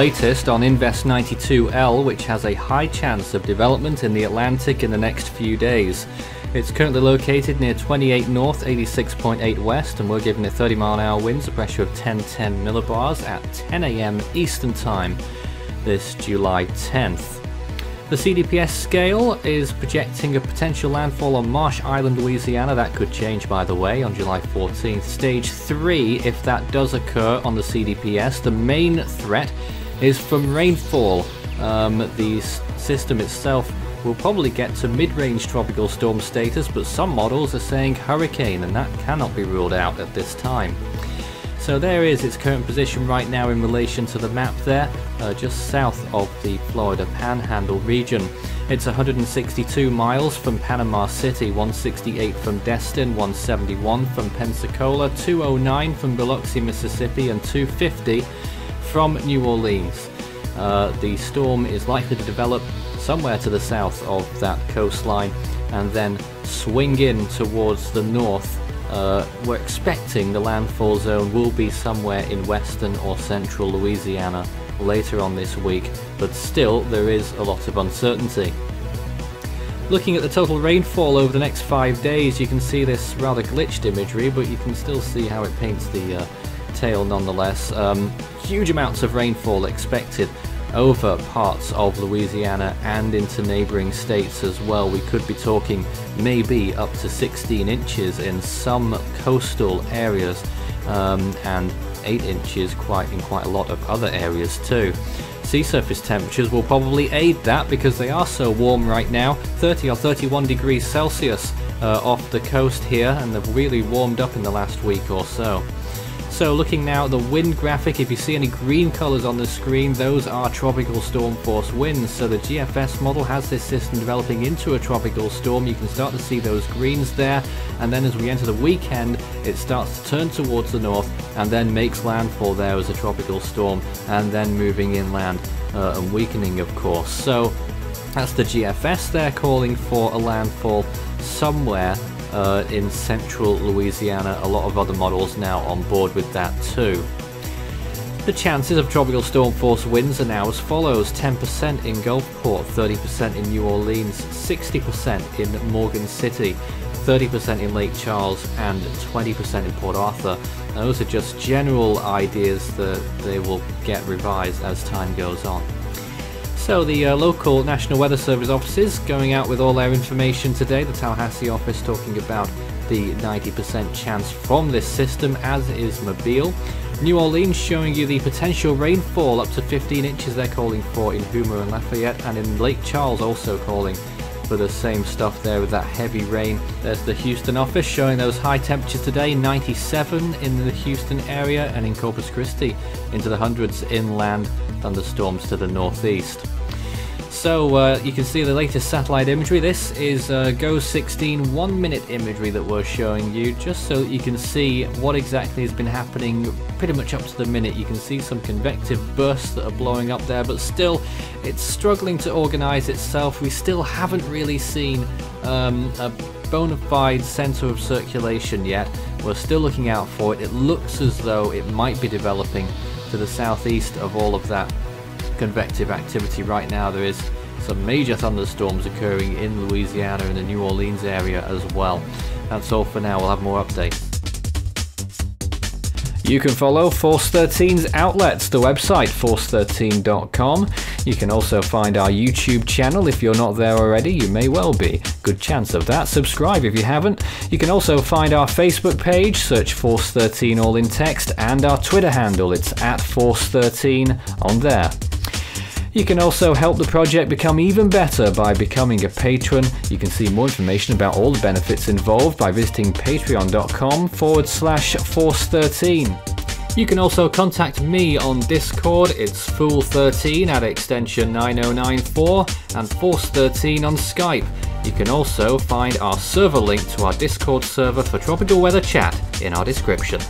Latest on Invest 92L, which has a high chance of development in the Atlantic in the next few days. It's currently located near 28 north, 86.8 west, and we're giving it 30 mile an hour winds, a pressure of 1010 millibars at 10 am Eastern Time this July 10th. The CDPS scale is projecting a potential landfall on Marsh Island, Louisiana. That could change, by the way, on July 14th. Stage 3, if that does occur on the CDPS, the main threat is from rainfall. Um, the system itself will probably get to mid-range tropical storm status, but some models are saying hurricane, and that cannot be ruled out at this time. So there is its current position right now in relation to the map there, uh, just south of the Florida Panhandle region. It's 162 miles from Panama City, 168 from Destin, 171 from Pensacola, 209 from Biloxi, Mississippi, and 250 from New Orleans. Uh, the storm is likely to develop somewhere to the south of that coastline and then swing in towards the north uh, we're expecting the landfall zone will be somewhere in western or central Louisiana later on this week, but still there is a lot of uncertainty. Looking at the total rainfall over the next five days, you can see this rather glitched imagery, but you can still see how it paints the uh, tail nonetheless. Um, huge amounts of rainfall expected over parts of Louisiana and into neighbouring states as well. We could be talking maybe up to 16 inches in some coastal areas um, and 8 inches quite in quite a lot of other areas too. Sea surface temperatures will probably aid that because they are so warm right now 30 or 31 degrees Celsius uh, off the coast here and they've really warmed up in the last week or so. So looking now at the wind graphic, if you see any green colours on the screen, those are tropical storm force winds. So the GFS model has this system developing into a tropical storm. You can start to see those greens there. And then as we enter the weekend, it starts to turn towards the north and then makes landfall there as a tropical storm and then moving inland uh, and weakening, of course. So that's the GFS there calling for a landfall somewhere uh, in central Louisiana. A lot of other models now on board with that too. The chances of tropical storm force winds are now as follows 10% in Gulfport, 30% in New Orleans, 60% in Morgan City, 30% in Lake Charles, and 20% in Port Arthur. those are just general ideas that they will get revised as time goes on. So the uh, local National Weather Service offices going out with all their information today. The Tallahassee office talking about the 90% chance from this system, as is Mobile. New Orleans showing you the potential rainfall up to 15 inches they're calling for in Houma and Lafayette, and in Lake Charles also calling for the same stuff there with that heavy rain. There's the Houston office showing those high temperatures today, 97 in the Houston area and in Corpus Christi into the hundreds inland, thunderstorms to the northeast. So uh, you can see the latest satellite imagery. This is uh, GOES 16 one minute imagery that we're showing you just so that you can see what exactly has been happening pretty much up to the minute. You can see some convective bursts that are blowing up there but still it's struggling to organize itself. We still haven't really seen um, a bona fide center of circulation yet. We're still looking out for it. It looks as though it might be developing to the southeast of all of that convective activity right now. There is some major thunderstorms occurring in Louisiana and the New Orleans area as well. That's all for now. We'll have more updates. You can follow Force 13's outlets, the website force13.com. You can also find our YouTube channel if you're not there already, you may well be. Good chance of that. Subscribe if you haven't. You can also find our Facebook page, search Force 13 all in text, and our Twitter handle, it's at Force 13 on there. You can also help the project become even better by becoming a patron. You can see more information about all the benefits involved by visiting patreon.com forward slash force13. You can also contact me on Discord, it's Fool13 at extension 9094 and Force13 on Skype. You can also find our server link to our Discord server for Tropical Weather Chat in our description.